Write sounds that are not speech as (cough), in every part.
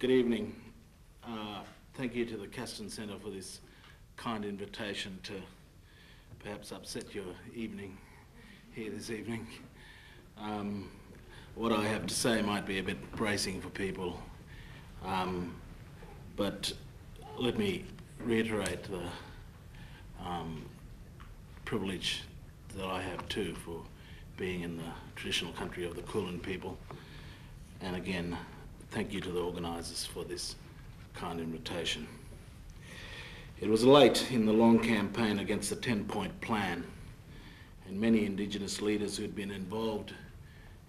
Good evening. Uh, thank you to the Castan Centre for this kind invitation to perhaps upset your evening here this evening. Um, what I have to say might be a bit bracing for people, um, but let me reiterate the um, privilege that I have too for being in the traditional country of the Kulin people. And again, thank you to the organisers for this kind invitation. It was late in the long campaign against the 10-point plan, and many Indigenous leaders who had been involved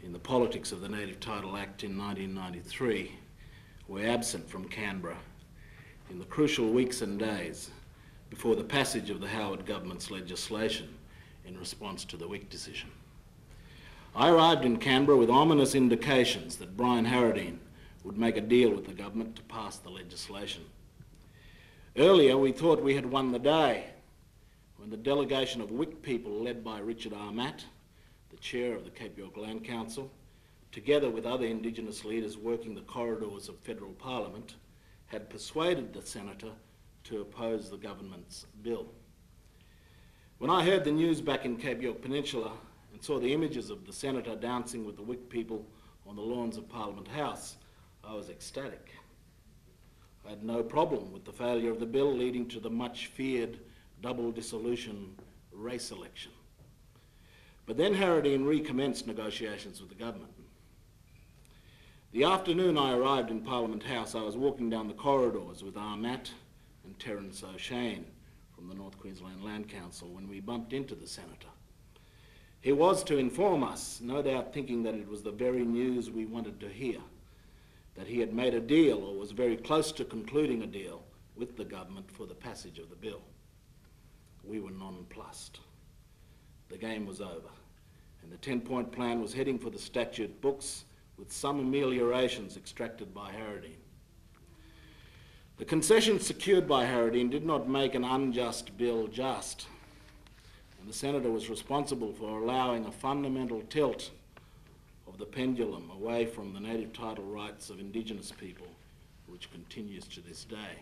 in the politics of the Native Title Act in 1993 were absent from Canberra in the crucial weeks and days before the passage of the Howard government's legislation in response to the Wik decision. I arrived in Canberra with ominous indications that Brian Harradine would make a deal with the government to pass the legislation. Earlier, we thought we had won the day when the delegation of Wik people led by Richard Ahmat, the chair of the Cape York Land Council, together with other Indigenous leaders working the corridors of federal parliament, had persuaded the senator to oppose the government's bill. When I heard the news back in Cape York Peninsula and saw the images of the senator dancing with the Wik people on the lawns of Parliament House, I was ecstatic. I had no problem with the failure of the bill leading to the much feared double dissolution race election. But then Harradine recommenced negotiations with the government. The afternoon I arrived in Parliament House, I was walking down the corridors with Ahmat and Terence O'Shane from the North Queensland Land Council when we bumped into the senator. He was to inform us, no doubt thinking that it was the very news we wanted to hear, that he had made a deal or was very close to concluding a deal with the government for the passage of the bill. We were nonplussed. The game was over, and the 10-point plan was heading for the statute books with some ameliorations extracted by Harradine. The concessions secured by Harradine did not make an unjust bill just, and the senator was responsible for allowing a fundamental tilt the pendulum away from the native title rights of Indigenous people, which continues to this day.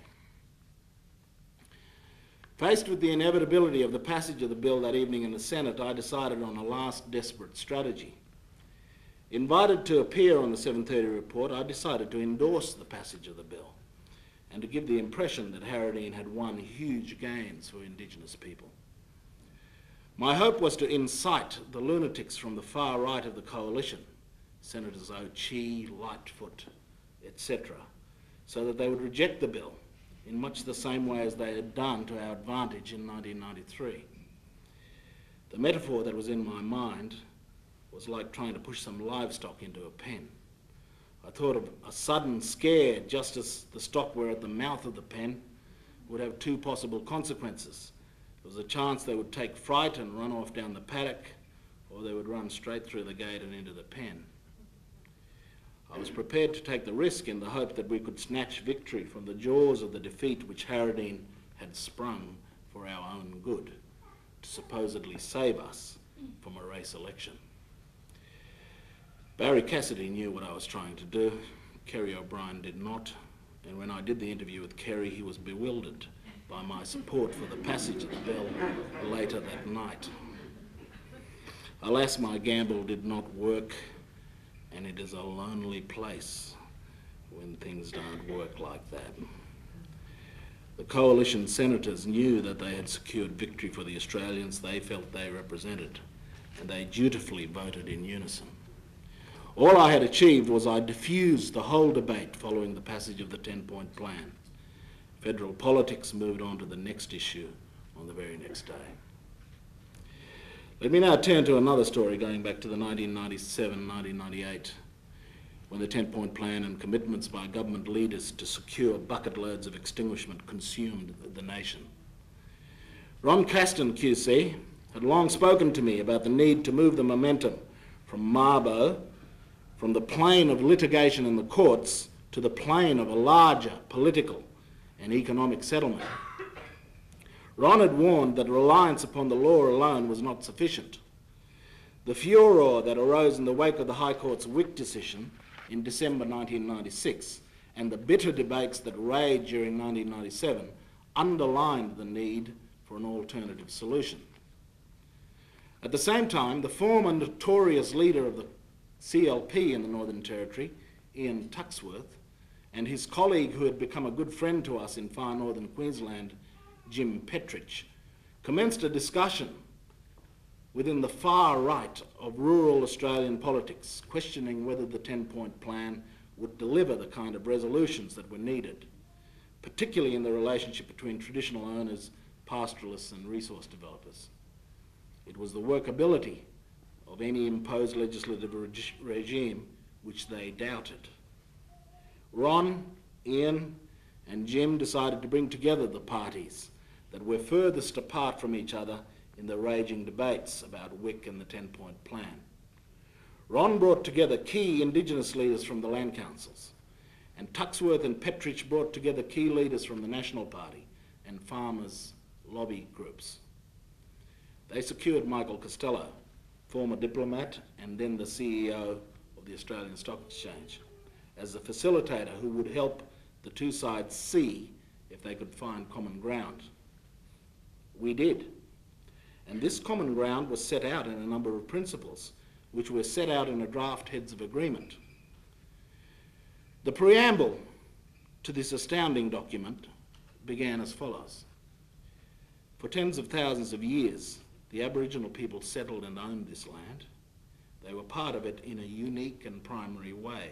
Faced with the inevitability of the passage of the bill that evening in the Senate, I decided on a last desperate strategy. Invited to appear on the 7.30 report, I decided to endorse the passage of the bill and to give the impression that Harradine had won huge gains for Indigenous people. My hope was to incite the lunatics from the far right of the coalition, Senators O'Chee, Lightfoot, etc., so that they would reject the bill in much the same way as they had done to our advantage in 1993. The metaphor that was in my mind was like trying to push some livestock into a pen. I thought of a sudden scare just as the stock were at the mouth of the pen would have two possible consequences. There was a chance they would take fright and run off down the paddock, or they would run straight through the gate and into the pen. I was prepared to take the risk in the hope that we could snatch victory from the jaws of the defeat which Harradine had sprung for our own good, to supposedly save us from a race election. Barrie Cassidy knew what I was trying to do. Kerry O'Brien did not. And when I did the interview with Kerry, he was bewildered by my support for the passage of the bill later that night. Alas, my gamble did not work, and it is a lonely place when things don't work like that. The coalition senators knew that they had secured victory for the Australians they felt they represented, and they dutifully voted in unison. All I had achieved was I diffused the whole debate following the passage of the 10-point plan. Federal politics moved on to the next issue on the very next day. Let me now turn to another story going back to the 1997-1998 when the 10-point plan and commitments by government leaders to secure bucket loads of extinguishment consumed the nation. Ron Castan QC had long spoken to me about the need to move the momentum from Mabo from the plane of litigation in the courts to the plane of a larger political and economic settlement. Ron had warned that reliance upon the law alone was not sufficient. The furor that arose in the wake of the High Court's Wik decision in December 1996 and the bitter debates that raged during 1997 underlined the need for an alternative solution. At the same time, the former notorious leader of the CLP in the Northern Territory, Ian Tuxworth, and his colleague who had become a good friend to us in far northern Queensland, Jim Petrich, commenced a discussion within the far right of rural Australian politics, questioning whether the 10-point plan would deliver the kind of resolutions that were needed, particularly in the relationship between traditional owners, pastoralists and resource developers. It was the workability of any imposed legislative reg regime which they doubted. Ron, Ian and Jim decided to bring together the parties that were furthest apart from each other in the raging debates about Wik and the 10-point plan. Ron brought together key Indigenous leaders from the land councils, and Tuxworth and Petrich brought together key leaders from the National Party and farmers' lobby groups. They secured Michael Costello, former diplomat and then the CEO of the Australian Stock Exchange, as the facilitator who would help the two sides see if they could find common ground. We did. And this common ground was set out in a number of principles, which were set out in a draft Heads of Agreement. The preamble to this astounding document began as follows. For tens of thousands of years, the Aboriginal people settled and owned this land. They were part of it in a unique and primary way.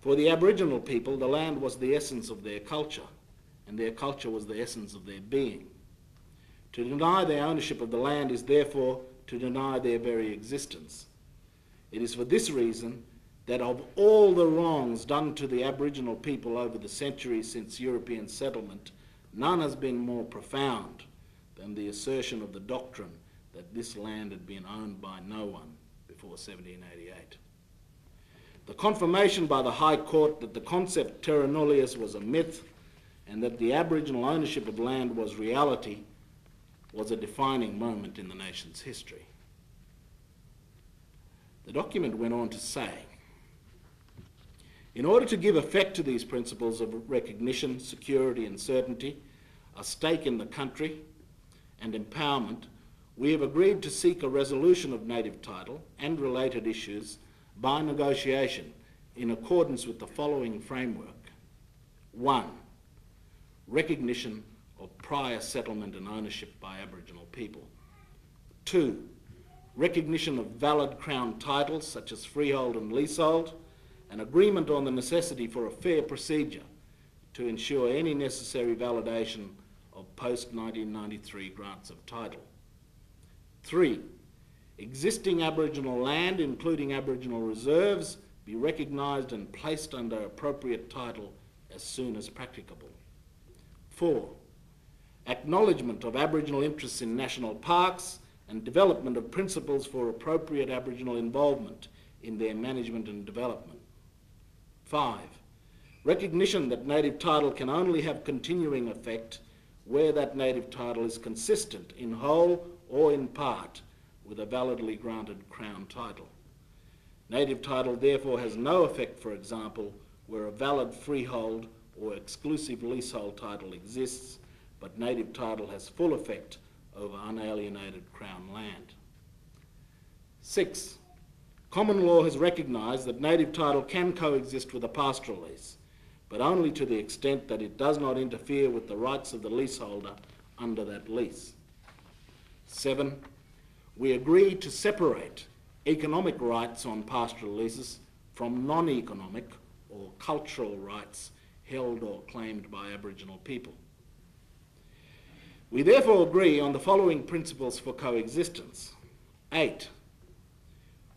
For the Aboriginal people, the land was the essence of their culture, and their culture was the essence of their being. To deny their ownership of the land is therefore to deny their very existence. It is for this reason that of all the wrongs done to the Aboriginal people over the centuries since European settlement, none has been more profound than the assertion of the doctrine that this land had been owned by no one before 1788. The confirmation by the High Court that the concept terra nullius was a myth and that the Aboriginal ownership of land was reality was a defining moment in the nation's history. The document went on to say, in order to give effect to these principles of recognition, security and certainty, a stake in the country, and empowerment, we have agreed to seek a resolution of native title and related issues by negotiation in accordance with the following framework. One, recognition of prior settlement and ownership by Aboriginal people. Two, recognition of valid Crown titles such as freehold and leasehold, and agreement on the necessity for a fair procedure to ensure any necessary validation of post-1993 grants of title. Three, existing Aboriginal land, including Aboriginal reserves, be recognised and placed under appropriate title as soon as practicable. Four, acknowledgement of Aboriginal interests in national parks and development of principles for appropriate Aboriginal involvement in their management and development. Five, recognition that native title can only have continuing effect where that native title is consistent in whole or in part with a validly granted Crown title. Native title therefore has no effect, for example, where a valid freehold or exclusive leasehold title exists, but native title has full effect over unalienated Crown land. Six, common law has recognised that native title can coexist with a pastoral lease but only to the extent that it does not interfere with the rights of the leaseholder under that lease. Seven, we agree to separate economic rights on pastoral leases from non-economic or cultural rights held or claimed by Aboriginal people. We therefore agree on the following principles for coexistence. Eight,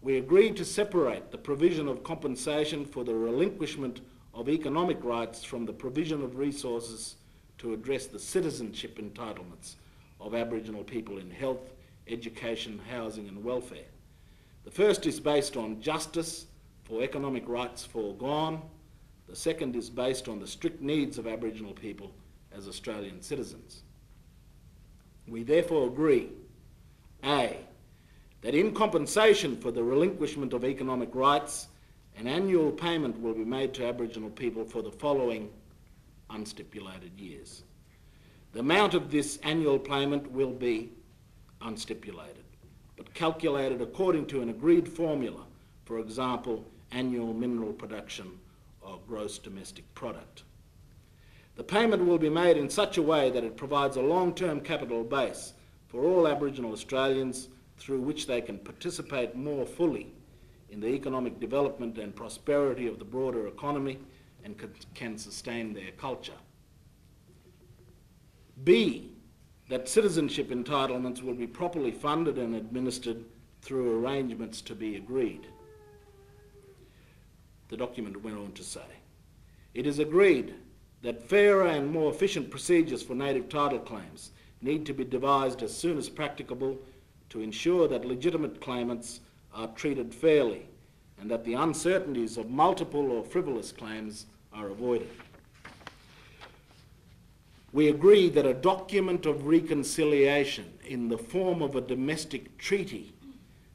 we agree to separate the provision of compensation for the relinquishment of economic rights from the provision of resources to address the citizenship entitlements of Aboriginal people in health, education, housing and welfare. The first is based on justice for economic rights foregone. The second is based on the strict needs of Aboriginal people as Australian citizens. We therefore agree, A, that in compensation for the relinquishment of economic rights, an annual payment will be made to Aboriginal people for the following unstipulated years. The amount of this annual payment will be unstipulated, but calculated according to an agreed formula, for example, annual mineral production or gross domestic product. The payment will be made in such a way that it provides a long-term capital base for all Aboriginal Australians through which they can participate more fully in the economic development and prosperity of the broader economy and can sustain their culture. B, that citizenship entitlements will be properly funded and administered through arrangements to be agreed. The document went on to say, it is agreed that fairer and more efficient procedures for native title claims need to be devised as soon as practicable to ensure that legitimate claimants are treated fairly and that the uncertainties of multiple or frivolous claims are avoided. We agree that a document of reconciliation in the form of a domestic treaty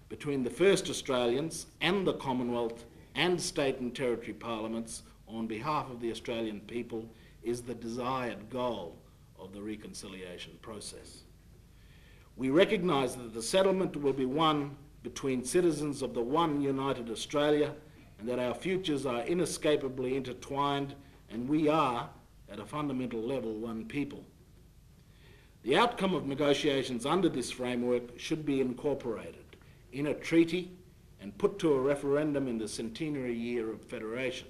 between the first Australians and the Commonwealth and state and territory parliaments on behalf of the Australian people is the desired goal of the reconciliation process. We recognise that the settlement will be one between citizens of the one united Australia and that our futures are inescapably intertwined and we are, at a fundamental level, one people. The outcome of negotiations under this framework should be incorporated in a treaty and put to a referendum in the centenary year of Federation.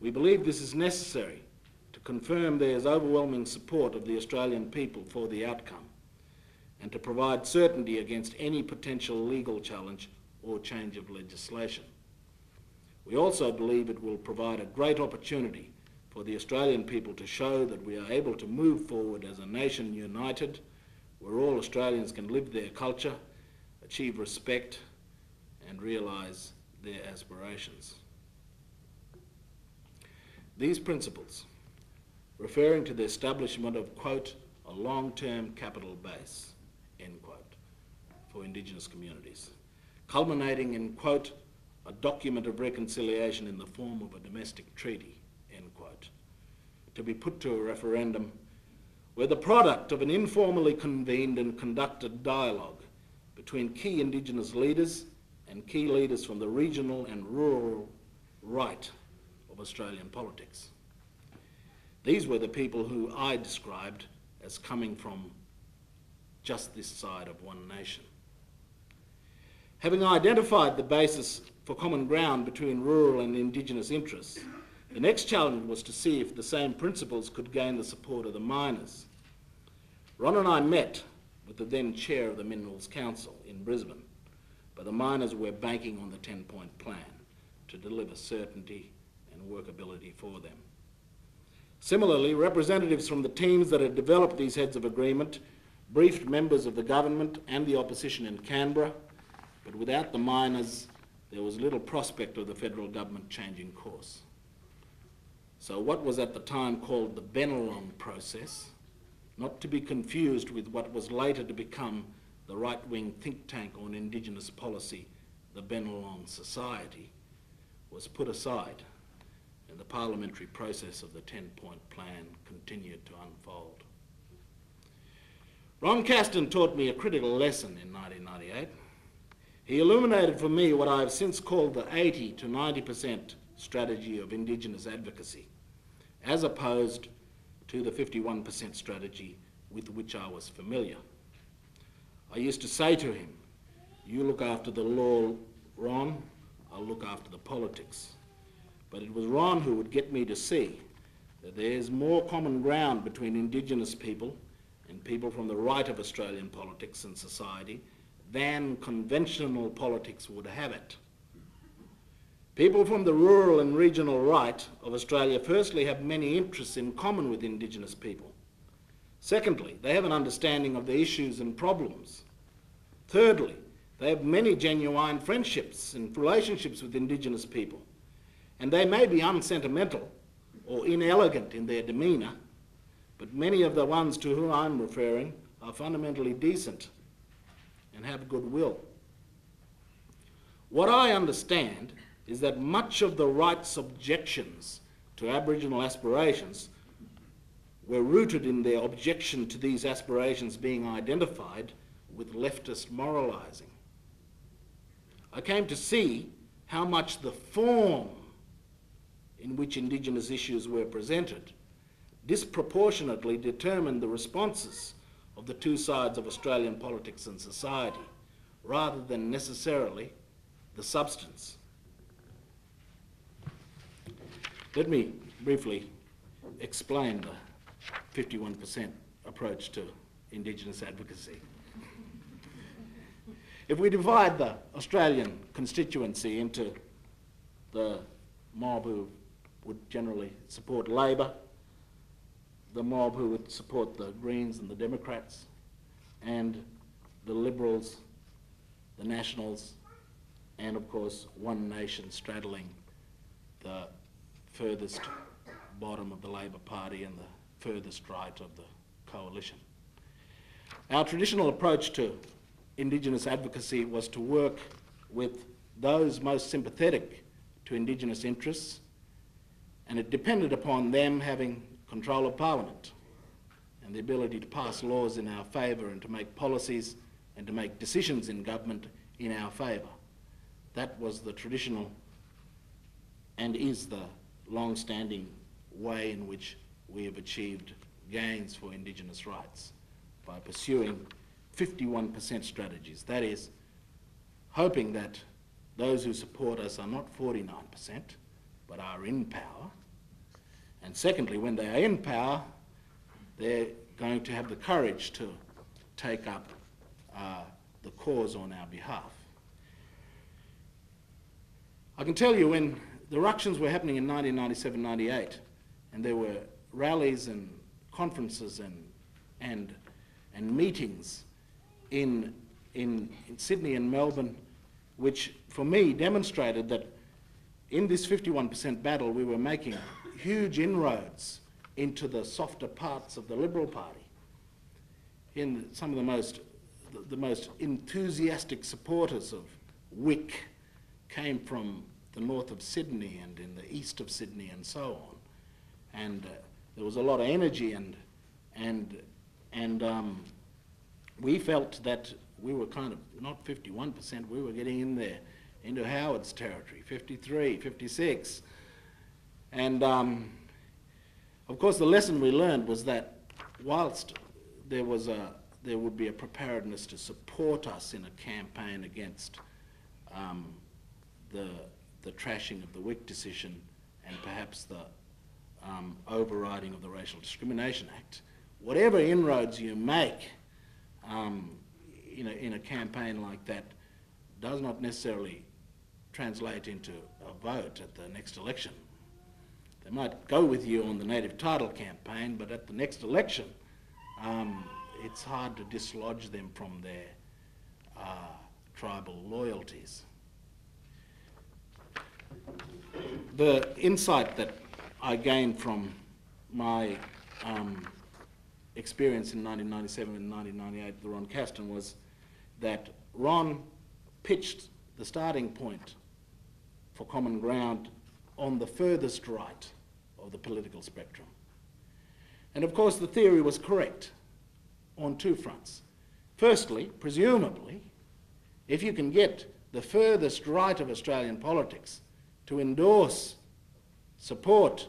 We believe this is necessary to confirm there is overwhelming support of the Australian people for the outcome and to provide certainty against any potential legal challenge or change of legislation. We also believe it will provide a great opportunity for the Australian people to show that we are able to move forward as a nation united, where all Australians can live their culture, achieve respect, and realise their aspirations. These principles, referring to the establishment of, quote, a long-term capital base, end quote, for Indigenous communities, culminating in, quote, a document of reconciliation in the form of a domestic treaty, end quote, to be put to a referendum were the product of an informally convened and conducted dialogue between key Indigenous leaders and key leaders from the regional and rural right Australian politics. These were the people who I described as coming from just this side of one nation. Having identified the basis for common ground between rural and Indigenous interests, the next challenge was to see if the same principles could gain the support of the miners. Ron and I met with the then chair of the Minerals Council in Brisbane, but the miners were banking on the 10-point plan to deliver certainty and workability for them. Similarly, representatives from the teams that had developed these heads of agreement briefed members of the government and the opposition in Canberra, but without the miners, there was little prospect of the federal government changing course. So what was at the time called the Bennelong process, not to be confused with what was later to become the right-wing think tank on Indigenous policy, the Bennelong Society, was put aside and the parliamentary process of the 10-point plan continued to unfold. Ron Castan taught me a critical lesson in 1998. He illuminated for me what I have since called the 80 to 90% strategy of Indigenous advocacy, as opposed to the 51% strategy with which I was familiar. I used to say to him, you look after the law, Ron, I'll look after the politics. But it was Ron who would get me to see that there's more common ground between Indigenous people and people from the right of Australian politics and society than conventional politics would have it. People from the rural and regional right of Australia firstly have many interests in common with Indigenous people. Secondly, they have an understanding of the issues and problems. Thirdly, they have many genuine friendships and relationships with Indigenous people. And they may be unsentimental or inelegant in their demeanour, but many of the ones to whom I'm referring are fundamentally decent and have goodwill. What I understand is that much of the right's objections to Aboriginal aspirations were rooted in their objection to these aspirations being identified with leftist moralising. I came to see how much the form in which Indigenous issues were presented disproportionately determined the responses of the two sides of Australian politics and society, rather than necessarily the substance. Let me briefly explain the 51% approach to Indigenous advocacy. If we divide the Australian constituency into the who would generally support Labor, the mob who would support the Greens and the Democrats, and the Liberals, the Nationals, and of course One Nation straddling the furthest bottom of the Labor Party and the furthest right of the coalition. Our traditional approach to Indigenous advocacy was to work with those most sympathetic to Indigenous interests, and it depended upon them having control of Parliament and the ability to pass laws in our favour and to make policies and to make decisions in government in our favour. That was the traditional and is the long-standing way in which we have achieved gains for Indigenous rights by pursuing 51% strategies. That is, hoping that those who support us are not 49%, but are in power, and secondly, when they are in power, they're going to have the courage to take up uh, the cause on our behalf. I can tell you when the ructions were happening in 1997-98, and there were rallies and conferences and, and, and meetings in, in, in Sydney and Melbourne, which for me demonstrated that in this 51% battle we were making huge inroads into the softer parts of the Liberal Party. In some of the most, the, most enthusiastic supporters of Wik came from the north of Sydney and in the east of Sydney and so on. And uh, there was a lot of energy and, and, and um, we felt that we were kind of not 51%, we were getting in there into Howard's territory, 53, 56. And um, of course, the lesson we learned was that whilst there was a there would be a preparedness to support us in a campaign against um, the the trashing of the Wik decision and perhaps the um, overriding of the Racial Discrimination Act. Whatever inroads you make um, in, a, in a campaign like that does not necessarily translate into a vote at the next election. They might go with you on the native title campaign, but at the next election, um, it's hard to dislodge them from their uh, tribal loyalties. The insight that I gained from my um, experience in 1997 and 1998 with Ron Castan was that Ron pitched the starting point for common ground on the furthest right of the political spectrum. And of course, the theory was correct on two fronts. Firstly, presumably, if you can get the furthest right of Australian politics to endorse support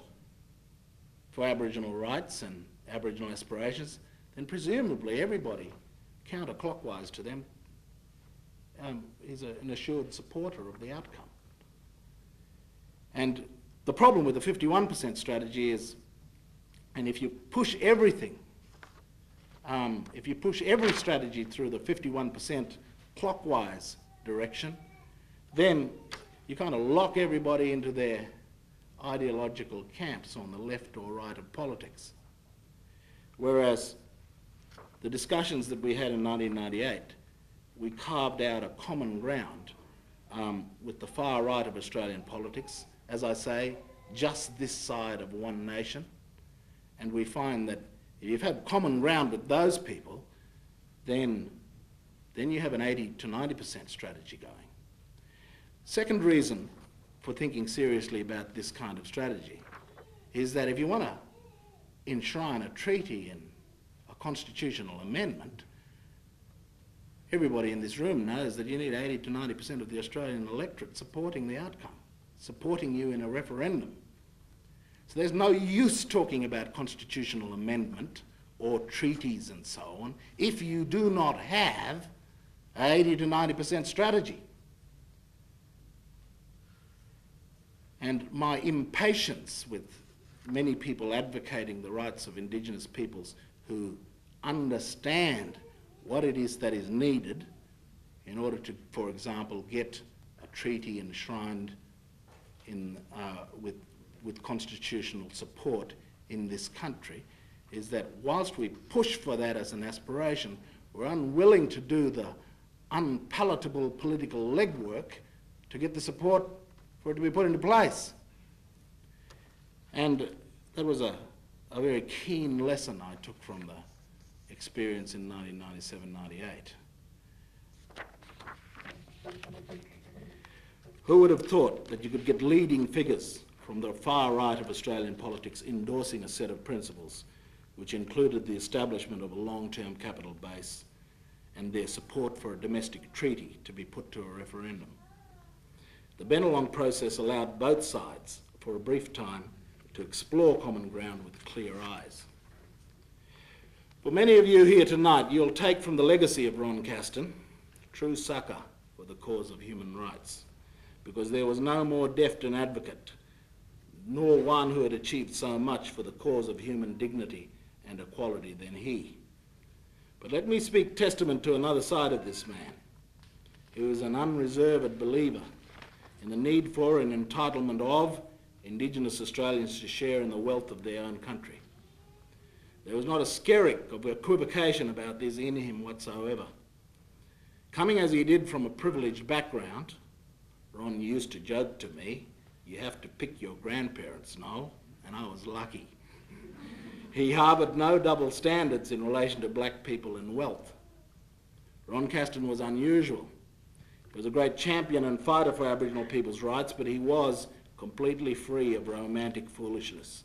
for Aboriginal rights and Aboriginal aspirations, then presumably everybody counterclockwise to them um, is a, an assured supporter of the outcome. And the problem with the 51% strategy is, and if you push everything, um, if you push every strategy through the 51% clockwise direction, then you kind of lock everybody into their ideological camps on the left or right of politics. Whereas the discussions that we had in 1998, we carved out a common ground um, with the far right of Australian politics as I say, just this side of one nation. And we find that if you've had common ground with those people, then, then you have an 80 to 90% strategy going. Second reason for thinking seriously about this kind of strategy is that if you want to enshrine a treaty in a constitutional amendment, everybody in this room knows that you need 80 to 90% of the Australian electorate supporting the outcome, supporting you in a referendum. So there's no use talking about constitutional amendment or treaties and so on if you do not have an 80 to 90% strategy. And my impatience with many people advocating the rights of Indigenous peoples who understand what it is that is needed in order to, for example, get a treaty enshrined in, uh, with, with constitutional support in this country, is that whilst we push for that as an aspiration, we're unwilling to do the unpalatable political legwork to get the support for it to be put into place. And that was a, a very keen lesson I took from the experience in 1997-98. Who would have thought that you could get leading figures from the far right of Australian politics endorsing a set of principles which included the establishment of a long-term capital base and their support for a domestic treaty to be put to a referendum. The Bennelong process allowed both sides, for a brief time, to explore common ground with clear eyes. For many of you here tonight, you'll take from the legacy of Ron Castan true succour for the cause of human rights, because there was no more deft an advocate, nor one who had achieved so much for the cause of human dignity and equality than he. But let me speak testament to another side of this man. He was an unreserved believer in the need for and entitlement of Indigenous Australians to share in the wealth of their own country. There was not a skerrick of equivocation about this in him whatsoever. Coming as he did from a privileged background, Ron used to joke to me, you have to pick your grandparents, Noel, and I was lucky. He harboured no double standards in relation to black people and wealth. Ron Castan was unusual. He was a great champion and fighter for Aboriginal people's rights, but he was completely free of romantic foolishness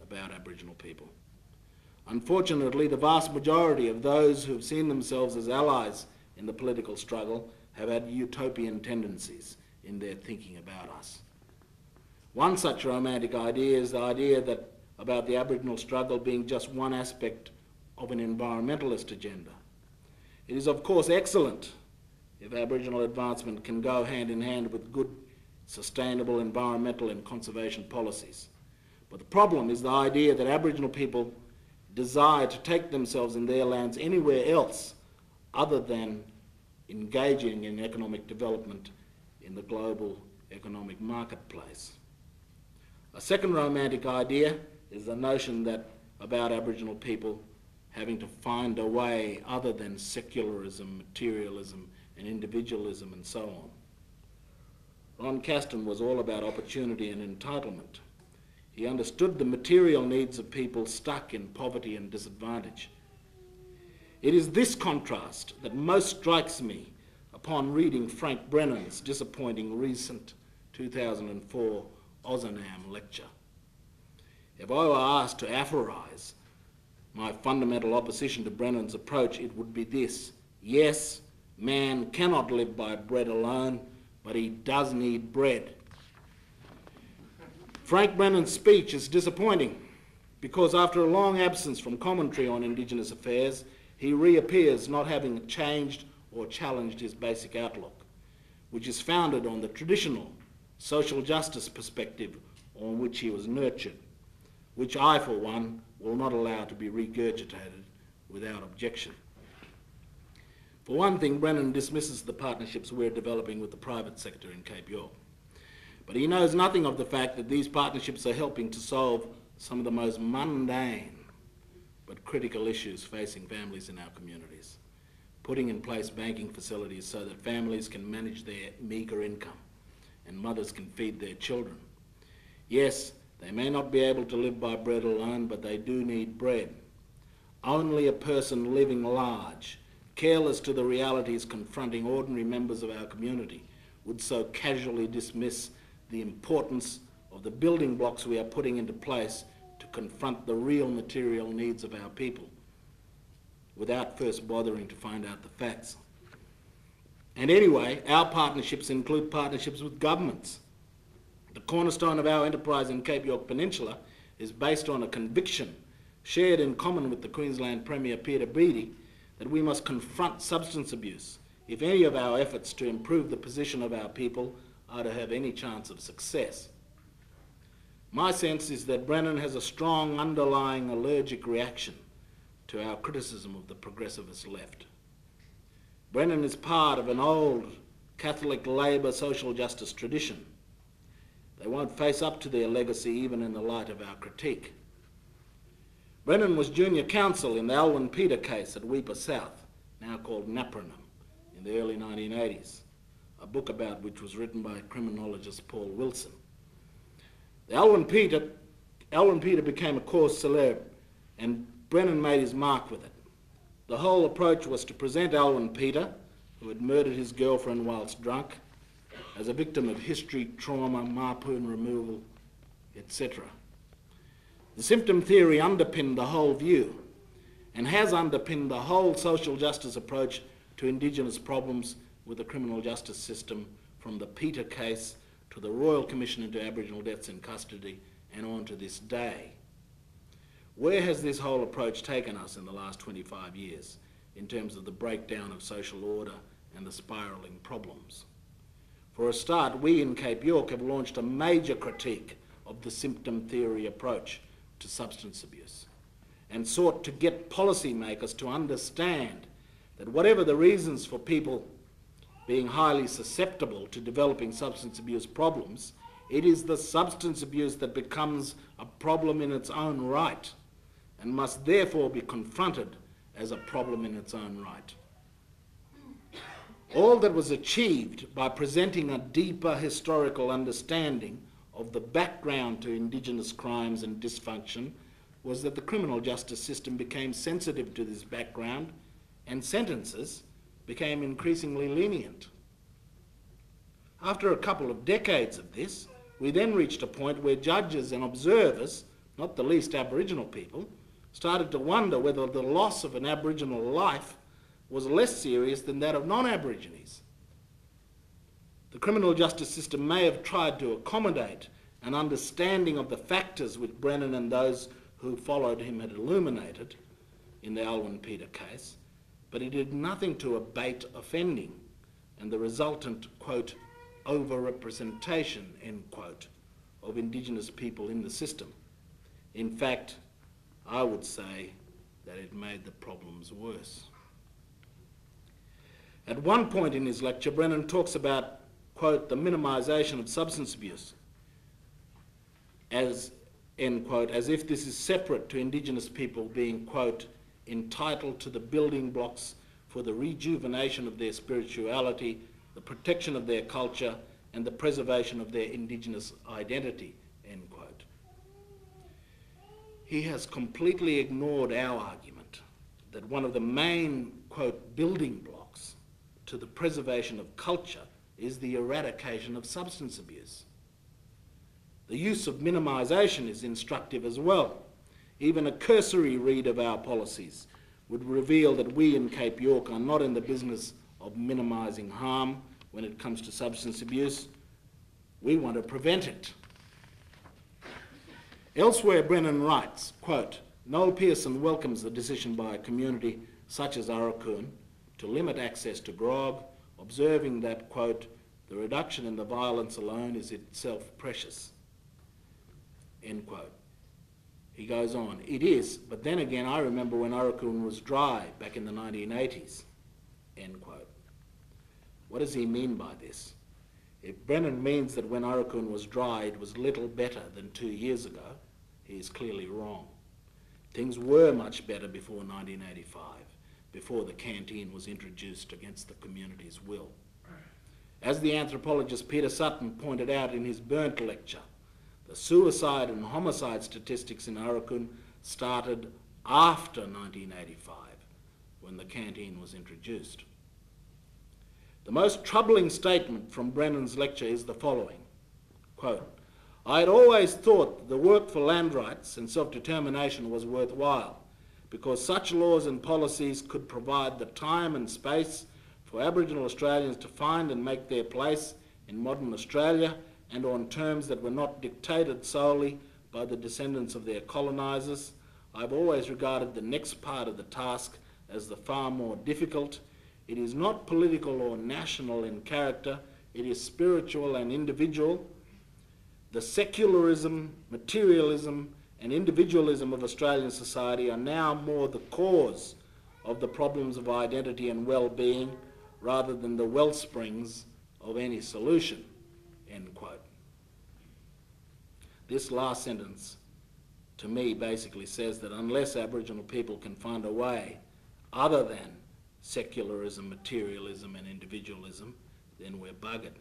about Aboriginal people. Unfortunately, the vast majority of those who have seen themselves as allies in the political struggle have had utopian tendencies in their thinking about us. One such romantic idea is the idea that about the Aboriginal struggle being just one aspect of an environmentalist agenda. It is of course excellent if Aboriginal advancement can go hand in hand with good, sustainable environmental and conservation policies. But the problem is the idea that Aboriginal people desire to take themselves and their lands anywhere else other than engaging in economic development in the global economic marketplace. A second romantic idea is the notion that about Aboriginal people having to find a way other than secularism, materialism, and individualism, and so on. Ron Castan was all about opportunity and entitlement. He understood the material needs of people stuck in poverty and disadvantage. It is this contrast that most strikes me upon reading Frank Brennan's disappointing recent 2004 Ozanam lecture. If I were asked to aphorize my fundamental opposition to Brennan's approach, it would be this. Yes, man cannot live by bread alone, but he does need bread. Frank Brennan's speech is disappointing because after a long absence from commentary on Indigenous affairs, he reappears not having changed or challenged his basic outlook, which is founded on the traditional social justice perspective on which he was nurtured which I, for one, will not allow to be regurgitated without objection. For one thing, Brennan dismisses the partnerships we're developing with the private sector in Cape York. But he knows nothing of the fact that these partnerships are helping to solve some of the most mundane but critical issues facing families in our communities. Putting in place banking facilities so that families can manage their meagre income and mothers can feed their children. Yes, they may not be able to live by bread alone, but they do need bread. Only a person living large, careless to the realities confronting ordinary members of our community, would so casually dismiss the importance of the building blocks we are putting into place to confront the real material needs of our people without first bothering to find out the facts. And anyway, our partnerships include partnerships with governments. The cornerstone of our enterprise in Cape York Peninsula is based on a conviction shared in common with the Queensland Premier Peter Beattie that we must confront substance abuse if any of our efforts to improve the position of our people are to have any chance of success. My sense is that Brennan has a strong underlying allergic reaction to our criticism of the progressivist left. Brennan is part of an old Catholic Labor social justice tradition. They won't face up to their legacy even in the light of our critique. Brennan was junior counsel in the Alwyn Peter case at Weipa South, now called Napranum, in the early 1980s, a book about which was written by criminologist Paul Wilson. The Alwyn Peter, Alwyn Peter became a cause célèbre, and Brennan made his mark with it. The whole approach was to present Alwyn Peter, who had murdered his girlfriend whilst drunk, as a victim of history, trauma, mapoon removal, etc. The symptom theory underpinned the whole view and has underpinned the whole social justice approach to Indigenous problems with the criminal justice system from the Peter case to the Royal Commission into Aboriginal Deaths in Custody and on to this day. Where has this whole approach taken us in the last 25 years in terms of the breakdown of social order and the spiralling problems? For a start, we in Cape York have launched a major critique of the symptom theory approach to substance abuse and sought to get policymakers to understand that whatever the reasons for people being highly susceptible to developing substance abuse problems, it is the substance abuse that becomes a problem in its own right and must therefore be confronted as a problem in its own right. All that was achieved by presenting a deeper historical understanding of the background to Indigenous crimes and dysfunction was that the criminal justice system became sensitive to this background and sentences became increasingly lenient. After a couple of decades of this, we then reached a point where judges and observers, not the least Aboriginal people, started to wonder whether the loss of an Aboriginal life was less serious than that of non-Aborigines. The criminal justice system may have tried to accommodate an understanding of the factors which Brennan and those who followed him had illuminated in the Alwyn Peter case, but it did nothing to abate offending and the resultant, quote, overrepresentation, end quote, of Indigenous people in the system. In fact, I would say that it made the problems worse. At one point in his lecture, Brennan talks about, quote, the minimisation of substance abuse as, end quote, as if this is separate to Indigenous people being, quote, entitled to the building blocks for the rejuvenation of their spirituality, the protection of their culture, and the preservation of their Indigenous identity. He has completely ignored our argument that one of the main, quote, building blocks to the preservation of culture is the eradication of substance abuse. The use of minimisation is instructive as well. Even a cursory read of our policies would reveal that we in Cape York are not in the business of minimising harm when it comes to substance abuse. We want to prevent it. Elsewhere, Brennan writes, quote, Noel Pearson welcomes the decision by a community such as Aurukun to limit access to grog, observing that, quote, the reduction in the violence alone is itself precious. End quote. He goes on, it is, but then again I remember when Aurukun was dry back in the 1980s. End quote. What does he mean by this? If Brennan means that when Aurukun was dry it was little better than two years ago, is clearly wrong. Things were much better before 1985, before the canteen was introduced against the community's will. As the anthropologist Peter Sutton pointed out in his Berndt lecture, the suicide and homicide statistics in Aurukun started after 1985, when the canteen was introduced. The most troubling statement from Brennan's lecture is the following, Quote, I had always thought the work for land rights and self-determination was worthwhile because such laws and policies could provide the time and space for Aboriginal Australians to find and make their place in modern Australia and on terms that were not dictated solely by the descendants of their colonisers. I've always regarded the next part of the task as the far more difficult. It is not political or national in character, it is spiritual and individual. The secularism, materialism, and individualism of Australian society are now more the cause of the problems of identity and well-being rather than the well springs of any solution. End quote. This last sentence to me basically says that unless Aboriginal people can find a way other than secularism, materialism and individualism, then we're buggered.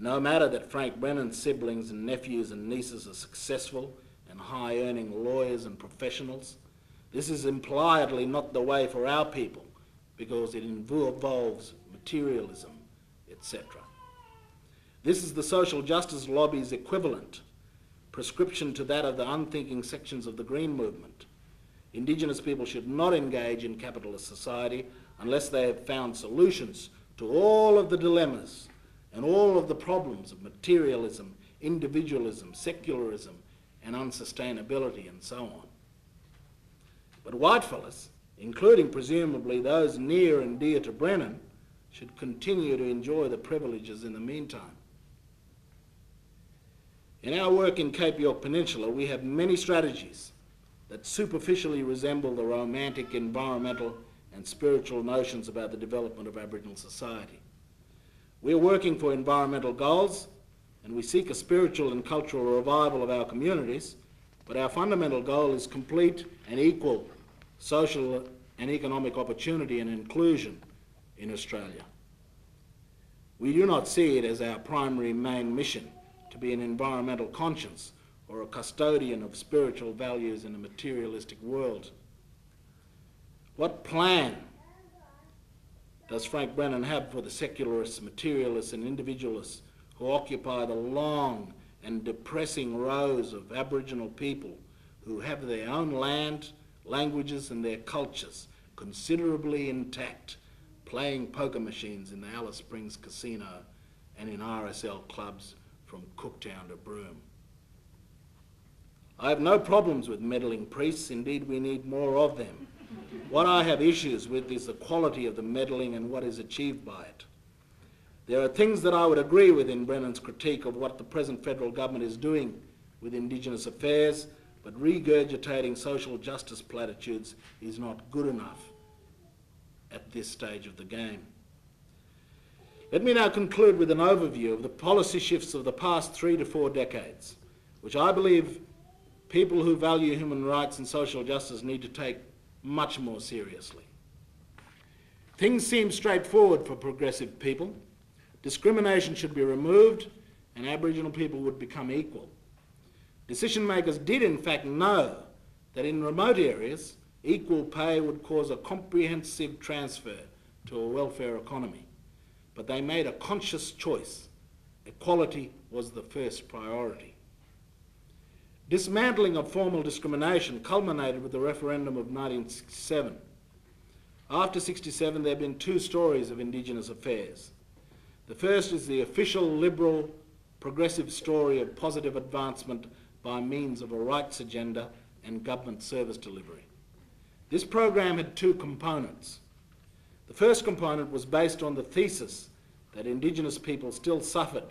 No matter that Frank Brennan's siblings and nephews and nieces are successful and high-earning lawyers and professionals, this is impliedly not the way for our people because it involves materialism, etc. This is the social justice lobby's equivalent prescription to that of the unthinking sections of the Green Movement. Indigenous people should not engage in capitalist society unless they have found solutions to all of the dilemmas and all of the problems of materialism, individualism, secularism, and unsustainability, and so on. But whitefellas, including presumably those near and dear to Brennan, should continue to enjoy the privileges in the meantime. In our work in Cape York Peninsula, we have many strategies that superficially resemble the romantic environmental and spiritual notions about the development of Aboriginal society. We are working for environmental goals and we seek a spiritual and cultural revival of our communities, but our fundamental goal is complete and equal social and economic opportunity and inclusion in Australia. We do not see it as our primary main mission to be an environmental conscience or a custodian of spiritual values in a materialistic world. What plan does Frank Brennan have for the secularists, materialists and individualists who occupy the long and depressing rows of Aboriginal people who have their own land, languages and their cultures considerably intact, playing poker machines in the Alice Springs Casino and in RSL clubs from Cooktown to Broome. I have no problems with meddling priests, indeed we need more of them. What I have issues with is the quality of the meddling and what is achieved by it. There are things that I would agree with in Brennan's critique of what the present federal government is doing with Indigenous affairs, but regurgitating social justice platitudes is not good enough at this stage of the game. Let me now conclude with an overview of the policy shifts of the past three to four decades, which I believe people who value human rights and social justice need to take much more seriously. Things seem straightforward for progressive people. Discrimination should be removed and Aboriginal people would become equal. Decision makers did in fact know that in remote areas, equal pay would cause a comprehensive transfer to a welfare economy. But they made a conscious choice. Equality was the first priority. Dismantling of formal discrimination culminated with the referendum of 1967. After 67, there have been two stories of Indigenous affairs. The first is the official liberal progressive story of positive advancement by means of a rights agenda and government service delivery. This program had two components. The first component was based on the thesis that Indigenous people still suffered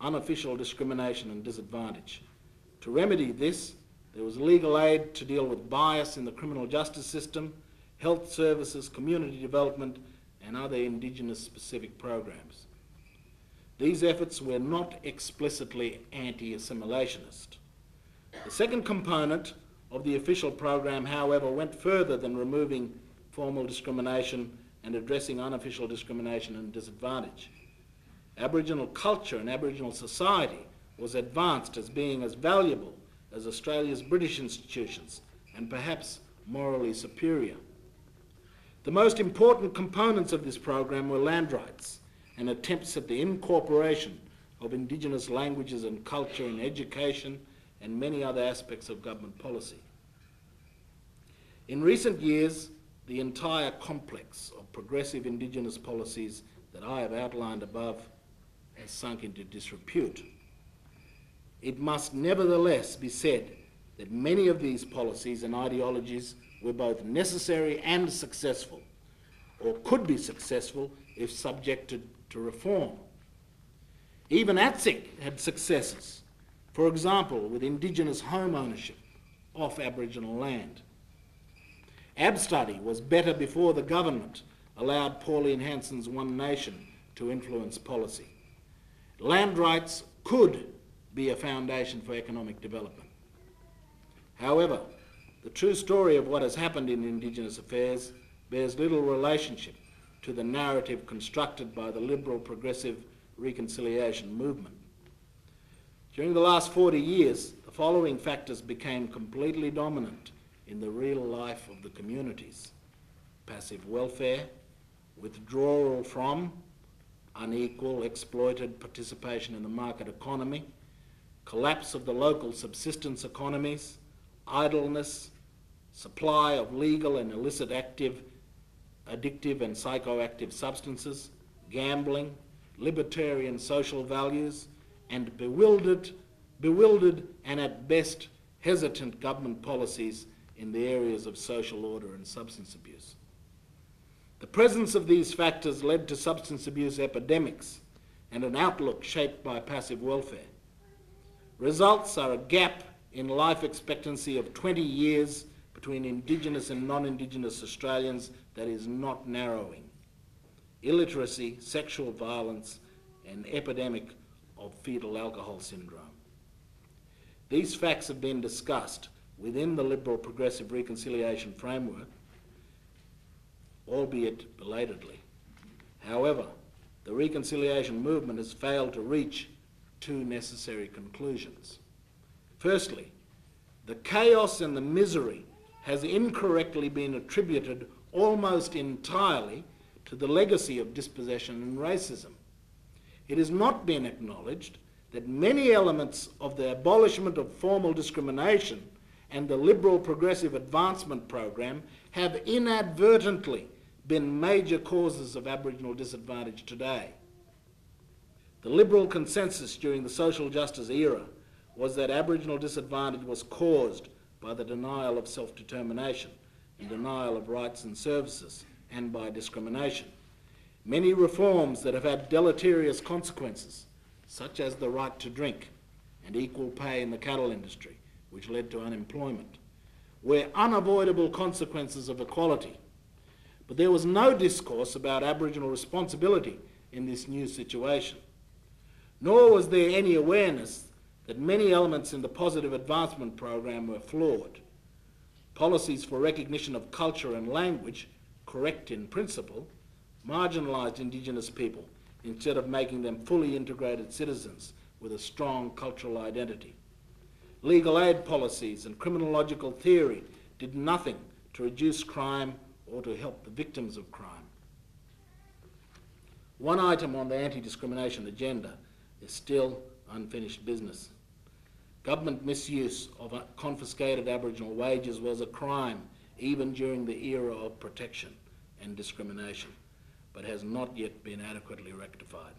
unofficial discrimination and disadvantage. To remedy this, there was legal aid to deal with bias in the criminal justice system, health services, community development, and other Indigenous specific programs. These efforts were not explicitly anti-assimilationist. The second component of the official program, however, went further than removing formal discrimination and addressing unofficial discrimination and disadvantage. Aboriginal culture and Aboriginal society was advanced as being as valuable as Australia's British institutions and perhaps morally superior. The most important components of this program were land rights and attempts at the incorporation of Indigenous languages and culture in education and many other aspects of government policy. In recent years, the entire complex of progressive Indigenous policies that I have outlined above has sunk into disrepute. It must nevertheless be said that many of these policies and ideologies were both necessary and successful, or could be successful if subjected to reform. Even ATSIC had successes, for example, with Indigenous home ownership off Aboriginal land. ABSTUDY was better before the government allowed Pauline Hanson's One Nation to influence policy. Land rights could be a foundation for economic development. However, the true story of what has happened in Indigenous affairs bears little relationship to the narrative constructed by the liberal progressive reconciliation movement. During the last 40 years, the following factors became completely dominant in the real life of the communities. Passive welfare, withdrawal from, unequal, exploited participation in the market economy, collapse of the local subsistence economies, idleness, supply of legal and illicit active, addictive and psychoactive substances, gambling, libertarian social values, and bewildered, bewildered and at best hesitant government policies in the areas of social order and substance abuse. The presence of these factors led to substance abuse epidemics and an outlook shaped by passive welfare. Results are a gap in life expectancy of 20 years between Indigenous and non-Indigenous Australians that is not narrowing. Illiteracy, sexual violence, and epidemic of fetal alcohol syndrome. These facts have been discussed within the Liberal Progressive Reconciliation Framework, albeit belatedly. However, the reconciliation movement has failed to reach two necessary conclusions. Firstly, the chaos and the misery has incorrectly been attributed almost entirely to the legacy of dispossession and racism. It has not been acknowledged that many elements of the abolishment of formal discrimination and the Liberal Progressive Advancement Program have inadvertently been major causes of Aboriginal disadvantage today. The Liberal consensus during the social justice era was that Aboriginal disadvantage was caused by the denial of self-determination and denial of rights and services and by discrimination. Many reforms that have had deleterious consequences, such as the right to drink and equal pay in the cattle industry, which led to unemployment, were unavoidable consequences of equality. But there was no discourse about Aboriginal responsibility in this new situation. Nor was there any awareness that many elements in the positive advancement program were flawed. Policies for recognition of culture and language, correct in principle, marginalised Indigenous people instead of making them fully integrated citizens with a strong cultural identity. Legal aid policies and criminological theory did nothing to reduce crime or to help the victims of crime. One item on the anti-discrimination agenda is still unfinished business. Government misuse of confiscated Aboriginal wages was a crime even during the era of protection and discrimination, but has not yet been adequately rectified.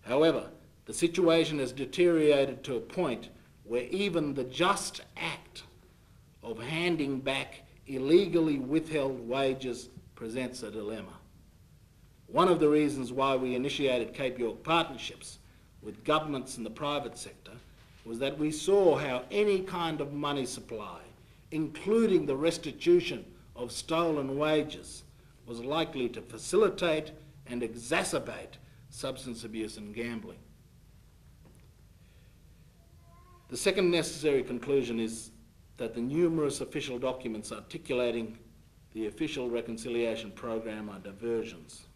However, the situation has deteriorated to a point where even the just act of handing back illegally withheld wages presents a dilemma. One of the reasons why we initiated Cape York partnerships with governments and the private sector was that we saw how any kind of money supply, including the restitution of stolen wages, was likely to facilitate and exacerbate substance abuse and gambling. The second necessary conclusion is that the numerous official documents articulating the official reconciliation program are diversions.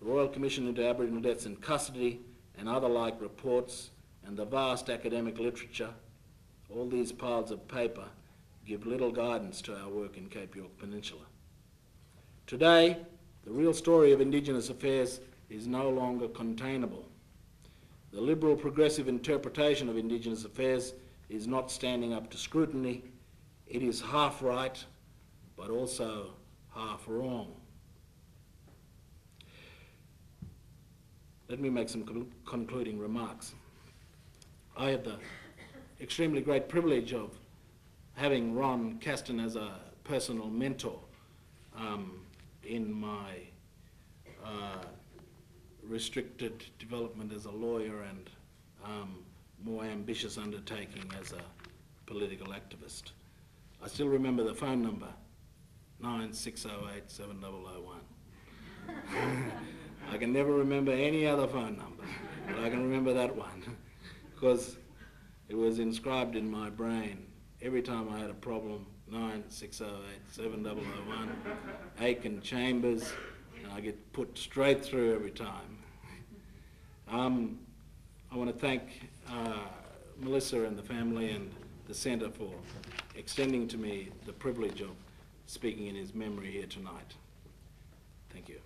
The Royal Commission into Aboriginal Deaths in Custody and other like reports and the vast academic literature, all these piles of paper give little guidance to our work in Cape York Peninsula. Today, the real story of Indigenous affairs is no longer containable. The liberal progressive interpretation of Indigenous affairs is not standing up to scrutiny. It is half right, but also half wrong. Let me make some con- concluding remarks. I had the extremely great privilege of having Ron Castan as a personal mentor um, in my uh, restricted development as a lawyer and um, more ambitious undertaking as a political activist. I still remember the phone number, 9608 7001. (laughs) I can never remember any other phone number, but I can remember that one (laughs) because it was inscribed in my brain every time I had a problem. 9608 7001, Aiken Chambers, and I get put straight through every time. Um, I want to thank uh, Melissa and the family and the Centre for extending to me the privilege of speaking in his memory here tonight. Thank you.